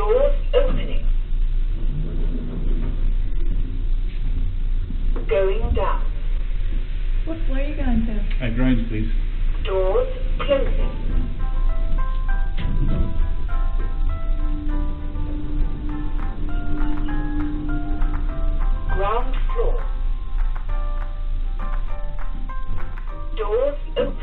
doors opening. Going down. What? where are you going to? I Grange, please. Doors closing. Ground floor. Doors open.